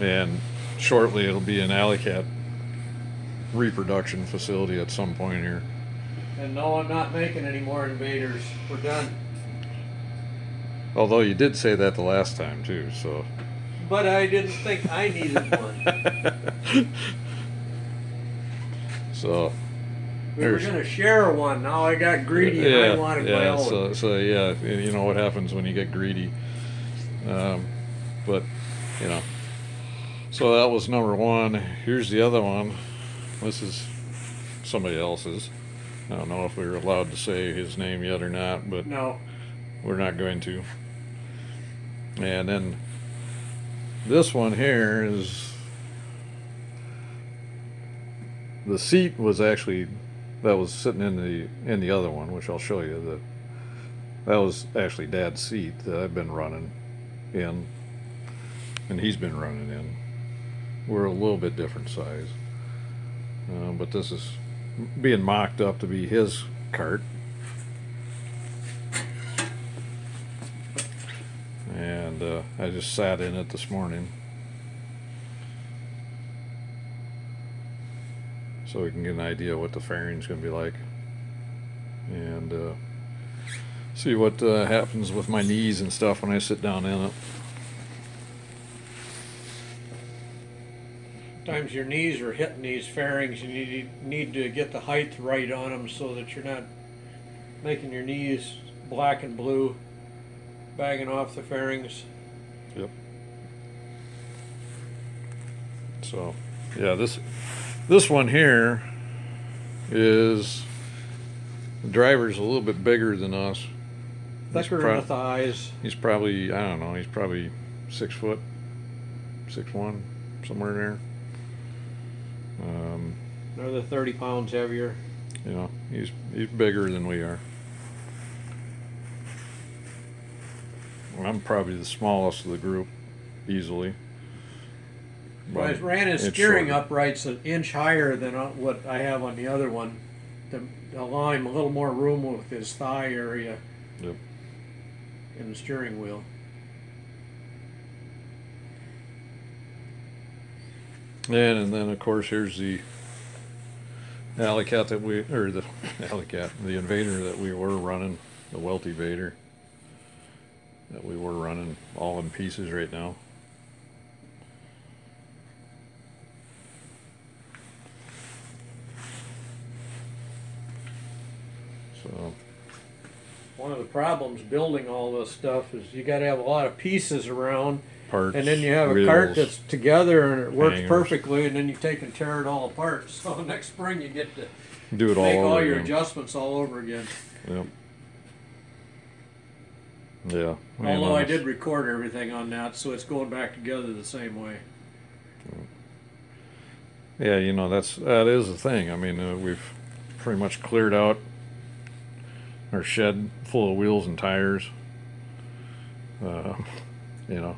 and shortly it'll be an Alley Kat reproduction facility at some point here. And no, I'm not making any more invaders. We're done. Although you did say that the last time too, so. But I didn't think I needed one. so. We were gonna share one. Now I got greedy and I wanted my own. so so yeah, you know what happens when you get greedy. Um, but you know, so that was number one. Here's the other one. This is somebody else's. I don't know if we were allowed to say his name yet or not, but no, we're not going to. And then this one here is the seat was actually that was sitting in the in the other one, which I'll show you that that was actually Dad's seat that I've been running in, and he's been running in. We're a little bit different size, uh, but this is being mocked up to be his cart. and uh, I just sat in it this morning so we can get an idea what the fairing's going to be like and uh, see what uh, happens with my knees and stuff when I sit down in it. Sometimes your knees are hitting these fairings. You need need to get the height right on them so that you're not making your knees black and blue, bagging off the fairings. Yep. So, yeah, this this one here is the driver's a little bit bigger than us. Thicker in the thighs. He's probably I don't know. He's probably six foot, six one, somewhere in there. Um, Another 30 pounds heavier. you know, he's he's bigger than we are. I'm probably the smallest of the group, easily. Well, I But ran his steering shorter. uprights an inch higher than uh, what I have on the other one to allow him a little more room with his thigh area Yep. in the steering wheel. And, and then of course here's the Alley Kat that we or the Alley Kat, the invader that we were running, the Welte Vader that we were running all in pieces right now. So One of the problems building all this stuff is you got to have a lot of pieces around, parts, and then you have a cart that's together and it works hangers. perfectly, and then you take and tear it all apart. So next spring you get to do it all make over all your again. adjustments all over again. Yep. Yeah. Although I did record everything on that, so it's going back together the same way. Yeah, you know that's that is the thing. I mean, uh, we've pretty much cleared out our shed full of wheels and tires. Uh, you know,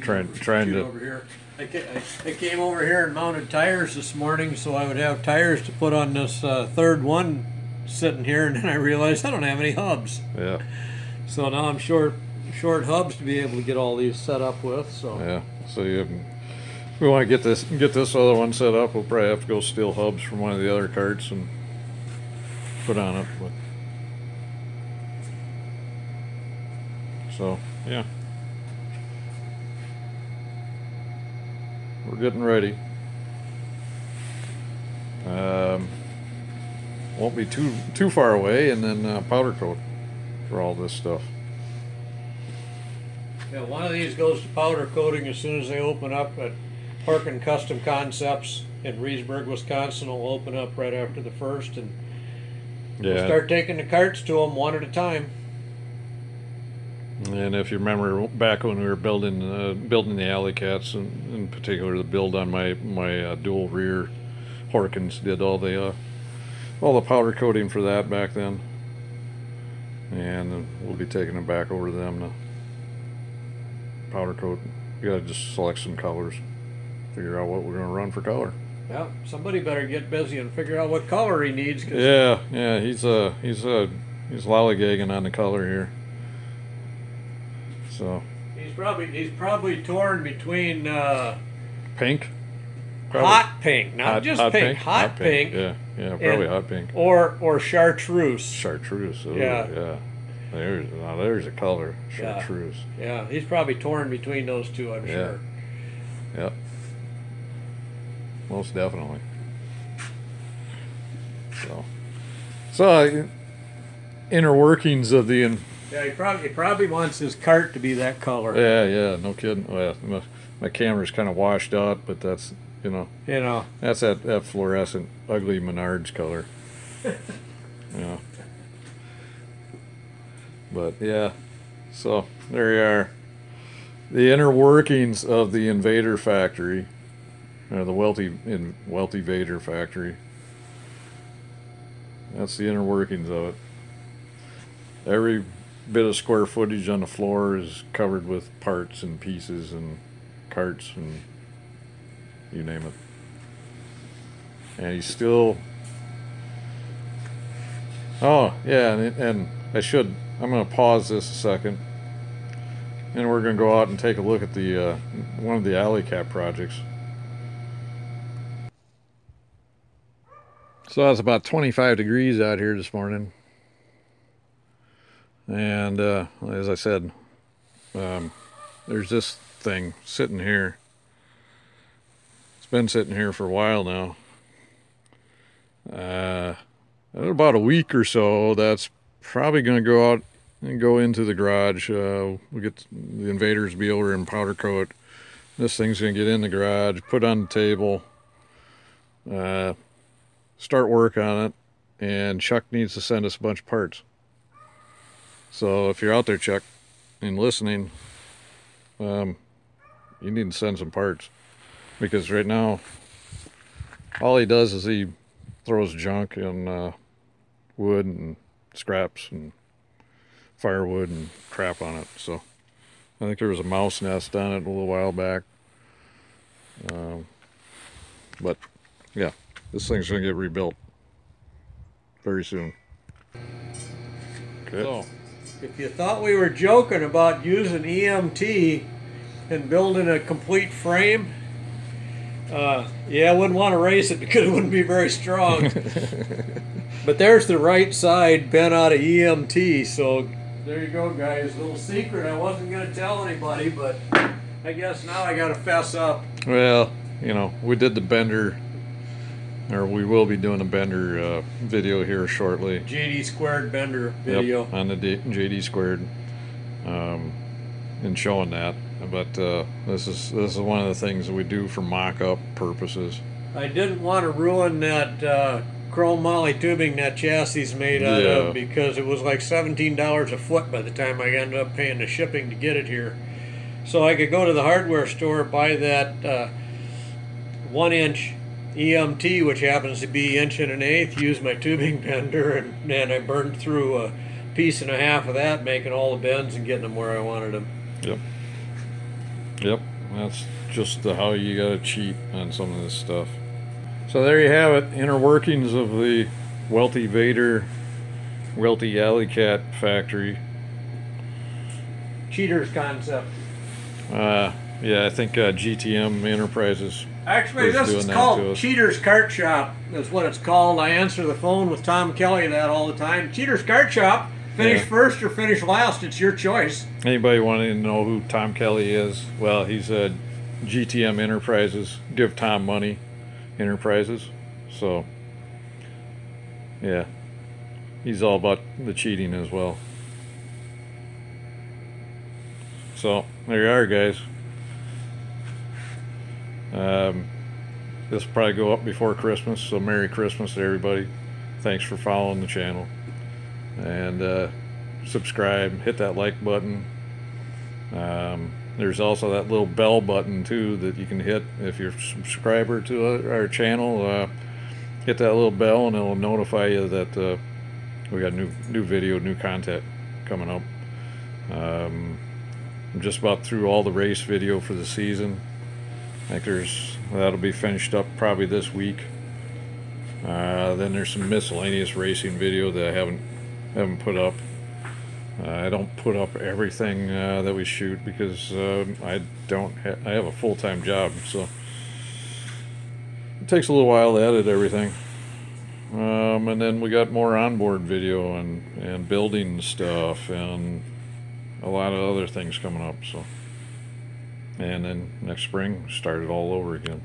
Trying- trying to- over here. I, I, I came over here and mounted tires this morning, so I would have tires to put on this uh, third one sitting here, and then I realized I don't have any hubs. yeah, So now I'm short short hubs to be able to get all these set up with. So yeah. So you, we want to get this get this other one set up, we'll probably have to go steal hubs from one of the other carts and put on it. But so yeah, we're getting ready. Um, won't be too too far away, and then uh, powder coat for all this stuff. yeah, one of these goes to powder coating as soon as they open up at Parkin Custom Concepts in Reedsburg, Wisconsin. Will open up right after the first, and we'll start taking the carts to them one at a time. And if you remember back when we were building uh, building the Alley Kats, and in particular the build on my my uh, dual rear, Horkins did all the uh, all the powder coating for that back then. And we'll be taking it back over to them to powder coat. You gotta just select some colors, figure out what we're gonna run for color. Yeah, somebody better get busy and figure out what color he needs. 'cause Yeah, yeah, he's uh he's uh he's lollygagging on the color here. So He's probably he's probably torn between uh, Pink. Probably. hot pink, not Hot- just hot pink, hot, pink, Yeah, yeah, probably and- hot pink. or or chartreuse. Chartreuse. Oh, Yeah. yeah. There's now there's a color. Chartreuse. Yeah, he's probably torn between those two. I'm Yeah. sure. Yep. Most definitely. So, so uh, inner workings of the. Yeah, he probably he probably wants his cart to be that color. yeah, yeah, no kidding. Well, my, my camera's kind of washed out, but that's you know You know. that's that, that fluorescent ugly Menards color. yeah. But yeah, so there you are. The inner workings of the Invader factory, or the Welte in Welte Vader factory. That's the inner workings of it. Every bit of square footage on the floor is covered with parts and pieces and carts and you name it. And he's still. Oh yeah, and, and I should. I'm gonna pause this a second, and we're gonna go out and take a look at the uh, one of the Alley Kat projects. So it's about 25 degrees out here this morning, and uh, as I said, um, there's this thing sitting here. It's been sitting here for a while now. Uh, in about a week or so, that's probably going to go out and go into the garage. Uh, we get the invaders be over in powder coat. This thing's going to get in the garage, put on the table, uh, start work on it, and Chuck needs to send us a bunch of parts. So if you're out there, Chuck, and listening, um, you need to send some parts because right now, all he does is he throws junk and uh, wood and scraps and firewood and crap on it. So I think there was a mouse nest on it a little while back. Um, but yeah, this thing's gonna get rebuilt very soon. Okay. So, If you thought we were joking about using EMT and building a complete frame, uh, yeah, I wouldn't want to race it because it wouldn't be very strong. but there's the right side bent out of EMT, so there you go, guys. Little secret I wasn't going to tell anybody, but I guess now I got to fess up. well, you know, we did the bender, or we will be doing a bender uh, video here shortly. JD squared bender Yep, video. on the D- JD squared, um, and showing that. But uh, this is this is one of the things that we do for mock-up purposes. I didn't want to ruin that uh, chrome moly tubing that chassis made out Yeah. of because it was like seventeen dollars a foot by the time I ended up paying the shipping to get it here. So I could go to the hardware store buy that uh, one inch EMT, which happens to be inch and an eighth. Use my tubing bender, and then I burned through a piece and a half of that, making all the bends and getting them where I wanted them. Yep. Yep. That's just the, how you gotta cheat on some of this stuff. So there you have it. Inner workings of the Welte Vader, Welte Alley Kat factory. Cheaters concept. Uh, yeah, I think uh, GTM Enterprises. Actually, this is called? Cheater's Cart Shop. That's what it's called. I answer the phone with Tom Kelly that all the time. Cheater's Cart Shop. Finish Yeah. first or finish last. It's your choice. Anybody wanting to know who Tom Kelly is? Well, he's a GTM Enterprises. Give Tom money, Enterprises. So, yeah, he's all about the cheating as well. So there you are, guys. Um, this will probably go up before Christmas. So Merry Christmas to everybody. Thanks for following the channel and uh, subscribe. Hit that like button. Um, there's also that little bell button too that you can hit if you're a subscriber to our- channel. Uh, hit that little bell and it'll notify you that uh, we got new new video, new content coming up. Um, I'm just about through all the race video for the season. Think there's that'll be finished up probably this week. Uh, then there's some miscellaneous racing video that I haven't haven't put up. I don't put up everything uh, that we shoot because uh, I don't. Ha- I have a full time job, so it takes a little while to edit everything. Um, and then we got more onboard video and and building stuff and a lot of other things coming up. So, and then next spring start it all over again.